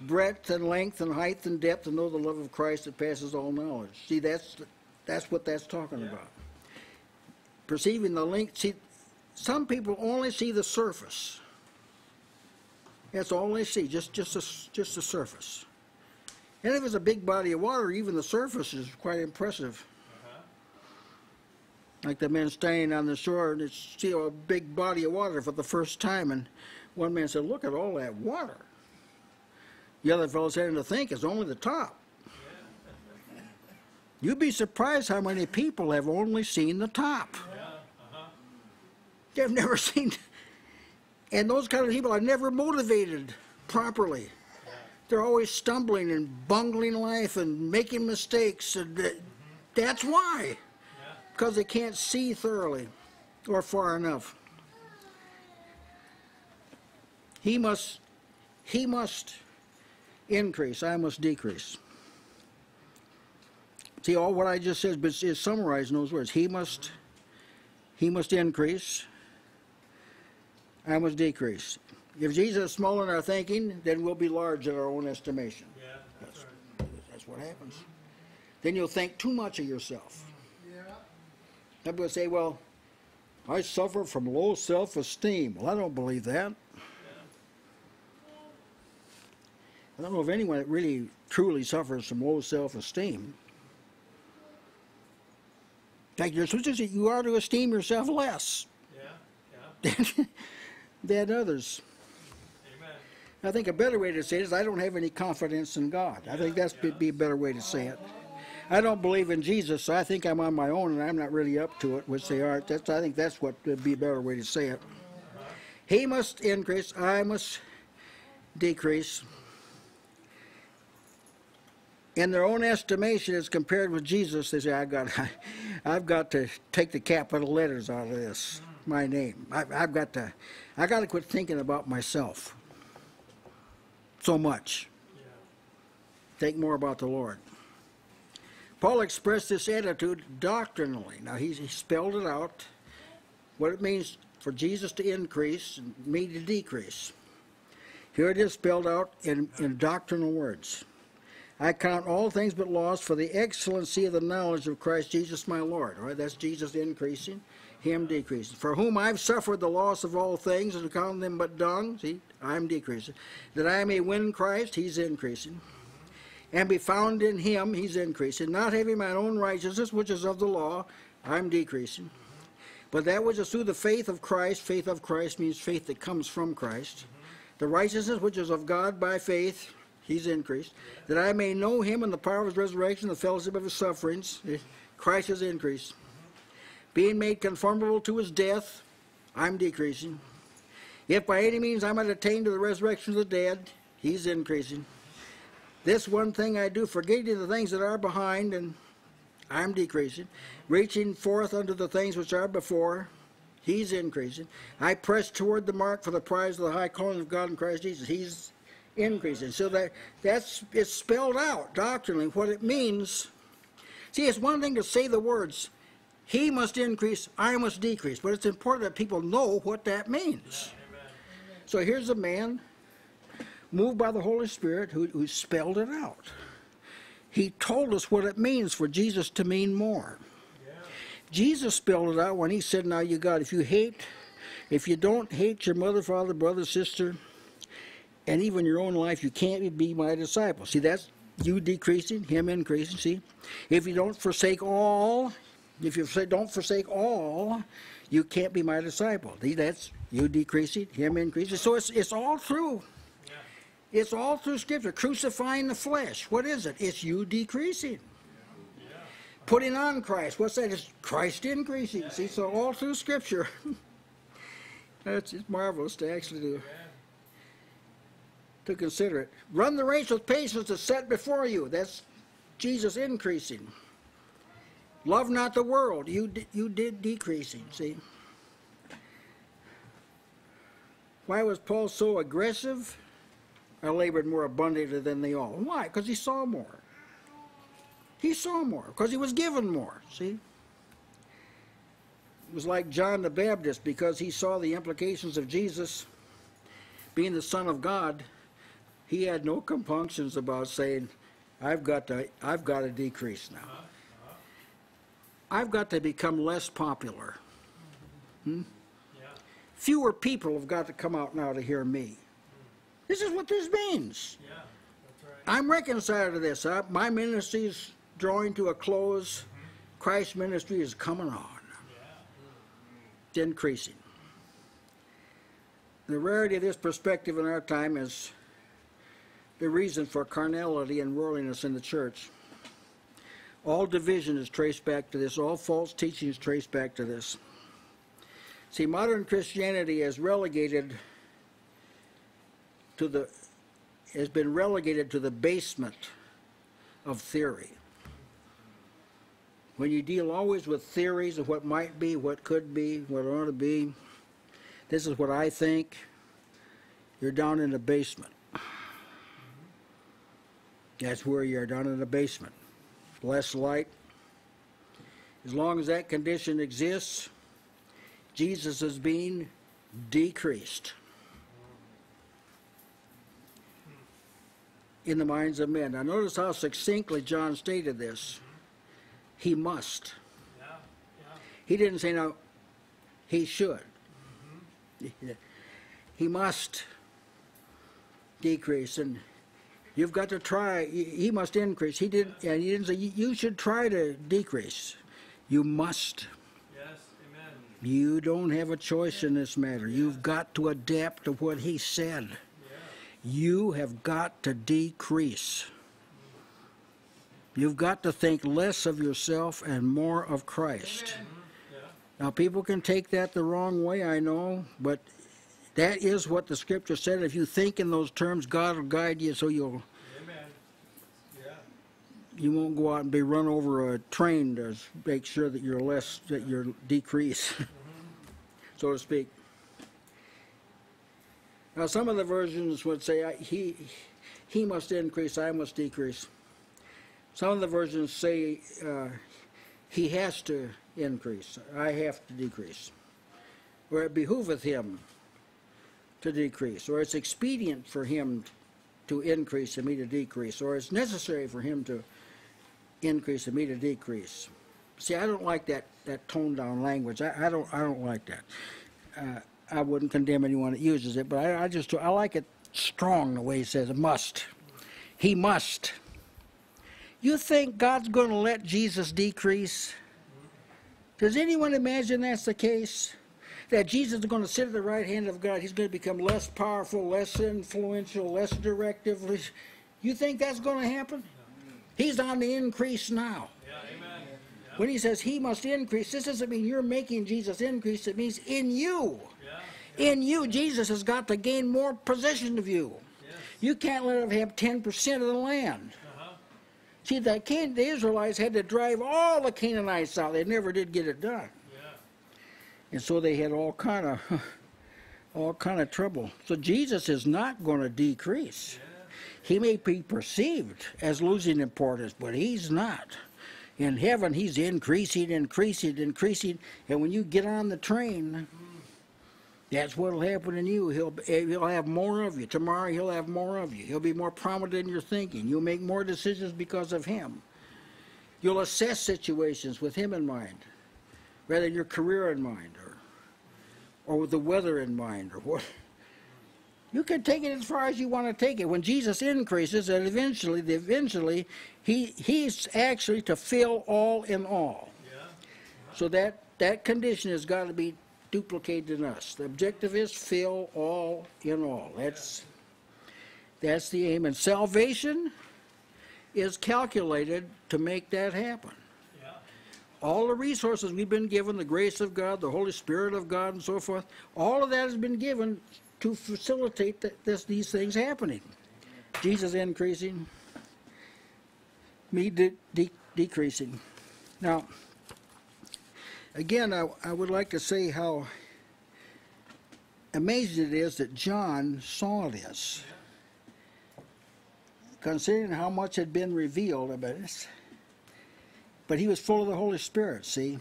breadth and length and height and depth and know the love of Christ that passes all knowledge. See, that's that's what that's talking Yeah. about. Perceiving the link. See, some people only see the surface. That's all they see, just just the, just the surface. And if it's a big body of water, even the surface is quite impressive. Uh-huh. Like the men standing on the shore and they see a big body of water for the first time, and one man said, "Look at all that water." The other fellow said, "To think it's only the top." You'd be surprised how many people have only seen the top. They've never seen, and those kind of people are never motivated properly. They're always stumbling and bungling life and making mistakes, and that's why because they can't see thoroughly or far enough. He must, he must increase. I must decrease. See, all what I just said is summarized in those words. He must, he must increase. I was decreased. If Jesus is small in our thinking, then we'll be large in our own estimation. yeah, that's right. That's what happens. Then you'll think too much of yourself. Some people say, well, I suffer from low self esteem. Well, I don't believe that. I don't know of anyone that really truly suffers from low self esteem. In fact, you're supposed to, you are to esteem yourself less Yeah, yeah, than others. amen. I think a better way to say it is I don't have any confidence in God. I think that's be, be a better way to say it. I don't believe in Jesus, so I think I'm on my own and I'm not really up to it, which they are. That's, I think that's what would be a better way to say it. He must increase, I must decrease. In their own estimation, as compared with Jesus, they say, I've got, I've got to take the capital letters out of this, my name. I, I've got to, I got to quit thinking about myself so much. Yeah, Think more about the Lord. Paul expressed this attitude doctrinally. Now, he's, he spelled it out, what it means for Jesus to increase and me to decrease. Here it is spelled out in, in doctrinal words. I count all things but loss for the excellency of the knowledge of Christ Jesus my Lord. All right, that's Jesus increasing, him decreasing. For whom I've suffered the loss of all things and count them but dung. See, I'm decreasing. That I may win Christ, he's increasing and be found in him, he's increasing, not having my own righteousness, which is of the law, I'm decreasing. But that which is through the faith of Christ, faith of Christ means faith that comes from Christ. The righteousness which is of God by faith, he's increased. That I may know him and the power of his resurrection, the fellowship of his sufferings, eh, Christ is increased. Being made conformable to his death, I'm decreasing. If by any means I might attain to the resurrection of the dead, he's increasing. This one thing I do, forgetting the things that are behind, and I'm decreasing, reaching forth unto the things which are before, he's increasing. I press toward the mark for the prize of the high calling of God in Christ Jesus. He's increasing. So that that's it's spelled out doctrinally what it means. See, it's one thing to say the words, he must increase, I must decrease, but it's important that people know what that means. Amen. So here's a man moved by the Holy Spirit who, who spelled it out. He told us what it means for Jesus to mean more. Yeah, Jesus spelled it out when he said, Now you got, if you hate, if you don't hate your mother, father, brother, sister, and even your own life, you can't be my disciple. See, that's you decreasing, him increasing, see? If you don't forsake all, if you say don't forsake all, you can't be my disciple. That's you decreasing, him increasing. So it's, it's all through. Yeah. It's all through Scripture. Crucifying the flesh. What is it? It's you decreasing. Yeah. Putting on Christ. What's that? It's Christ increasing. See, so all through Scripture. That's it's marvelous to actually do. Yeah. To consider it. Run the race with patience that's set before you. That's Jesus increasing. Love not the world. You you did decreasing. See. Why was Paul so aggressive? I labored more abundantly than they all. Why? Because he saw more. He saw more because he was given more. See? It was like John the Baptist because he saw the implications of Jesus being the Son of God. He had no compunctions about saying, "I've got to, I've got to decrease now. I've got to become less popular. Yeah. Fewer people have got to come out now to hear me." This is what this means. Yeah. Right. I'm reconciled to this. Uh, my ministry is drawing to a close. Christ's ministry is coming on. It's increasing. The rarity of this perspective in our time is the reason for carnality and worldliness in the church. All division is traced back to this. All false teaching is traced back to this. See, modern Christianity has relegated to the has been relegated to the basement of theory. When you deal always with theories of what might be, what could be, what ought to be, this is what I think, you're down in the basement. That's where you're down in the basement. Less light. As long as that condition exists, Jesus is being decreased. in the minds of men. Now, notice how succinctly John stated this. He must. Yeah. Yeah. He didn't say, no, he should. Mm-hmm. He must decrease, and you've got to try. He must increase. He didn't. and he didn't say you should try to decrease. You must. Yes. Amen. You don't have a choice in this matter. You've got to adapt to what he said. Yeah. You have got to decrease. You've got to think less of yourself and more of Christ. Yeah. Now, people can take that the wrong way, I know, but that is what the scripture said. If you think in those terms, God will guide you so you'll Amen. Yeah. you won't go out and be run over a train to make sure that you're less that you're decrease, so to speak. Now, some of the versions would say he he must increase, I must decrease. Some of the versions say uh, he has to increase, I have to decrease, Where it behooveth him to decrease, or it's expedient for him to increase and me to decrease, or it's necessary for him to increase and me to decrease. See, I don't like that, that toned down language. I, I don't I don't like that. Uh, I wouldn't condemn anyone that uses it, but I, I just I like it strong the way he says it must. He must. You think God's going to let Jesus decrease? Does anyone imagine that's the case? That Jesus is going to sit at the right hand of God. He's going to become less powerful, less influential, less directive. You think that's going to happen? He's on the increase now. Yeah. Amen. When he says he must increase, this doesn't mean you're making Jesus increase. It means in you. Yeah. In you, Jesus has got to gain more possession of you. Yes. You can't let him have 10% of the land. Uh-huh. See, the, the Israelites had to drive all the Canaanites out. They never did get it done. And so they had all kind of all kind of trouble. So Jesus is not going to decrease. He may be perceived as losing importance, but he's not. In heaven, he's increasing, increasing, increasing. And when you get on the train, that's what'll happen in you. He'll he'll have more of you. Tomorrow he'll have more of you. He'll be more prominent in your thinking. You'll make more decisions because of him. You'll assess situations with him in mind, rather than your career in mind, or with the weather in mind, or what. You can take it as far as you want to take it. When Jesus increases, and eventually, eventually, he he's actually to fill all in all. Yeah, So that that condition has got to be duplicated in us. The objective is fill all in all. That's that's the aim. And salvation is calculated to make that happen. All the resources we've been given, the grace of God, the Holy Spirit of God, and so forth, all of that has been given to facilitate th- this, these things happening. Jesus increasing, me de- de- decreasing. Now, again, I, I would like to say how amazing it is that John saw this. Considering how much had been revealed about this. But he was full of the Holy Spirit, see?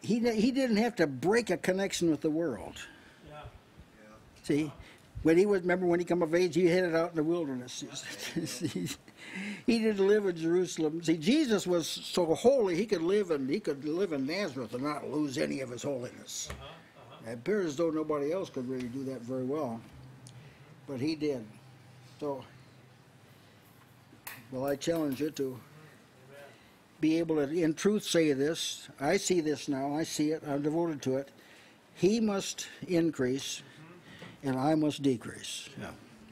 He, he didn't have to break a connection with the world. yeah. See, when he was, remember when he come of age, he headed out in the wilderness. See, he didn't live in Jerusalem. See, Jesus was so holy he could live in he could live in Nazareth and not lose any of his holiness. Uh-huh, uh-huh. It appears as though nobody else could really do that very well, but he did. So, well, I challenge you to. Be able to, in truth, say this. I see this now. I see it. I'm devoted to it. He must increase, and I must decrease.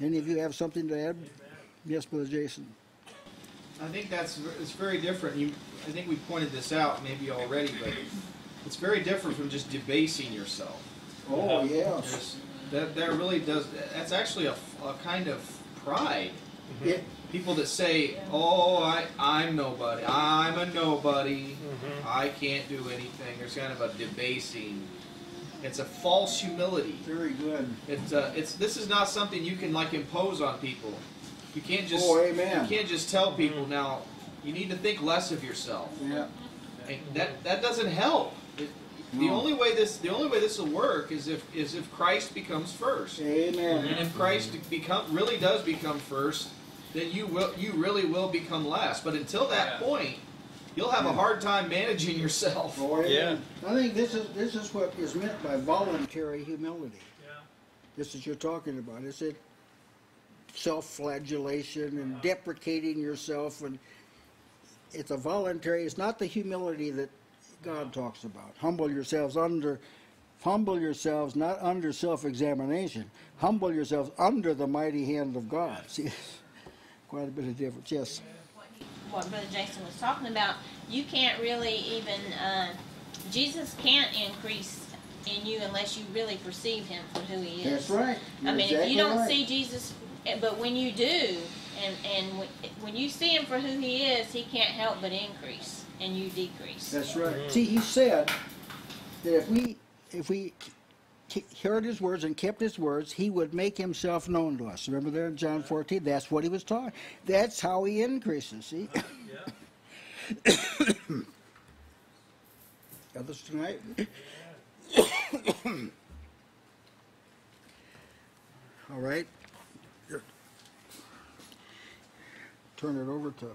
Any of you have something to add? Yes, Brother Jason. I think that's it's very different. You, I think we pointed this out maybe already, but it's very different from just debasing yourself. Oh, There's, that that really does. That's actually a, a kind of pride. Mm-hmm. Yeah. People that say, "Oh, I I'm nobody. I'm a nobody. Mm-hmm. I can't do anything." There's kind of a debasing. It's a false humility. Very good. It's uh, it's this is not something you can like impose on people. You can't just Oh, amen. you can't just tell people mm-hmm. now. You need to think less of yourself. Yeah. And that that doesn't help. It, the only way this the only way this will work is if is if Christ becomes first. Amen. And if Christ become really does become first, then you will you really will become last. But until that Yeah. point, you'll have a hmm. hard time managing yourself. Oh, amen. Yeah. I think this is this is what is meant by voluntary humility. Yeah, This is you're talking about. Is it self-flagellation and deprecating yourself and it's a voluntary it's not the humility that god talks about humble yourselves under humble yourselves not under self-examination humble yourselves under the mighty hand of god see quite a bit of difference yes What What Brother Jason was talking about, you can't really even, uh, Jesus can't increase in you unless you really perceive him for who he is. that's right I You're mean, if you don't right. see Jesus, but when you do, and and when- when you see him for who he is, he can't help but increase, and you decrease. That's right. See, he said that if we if we k- heard his words and kept his words, he would make himself known to us. Remember there in John 14? That's what he was talking. That's how he increases. See, yeah. others tonight. All right. Turn it over to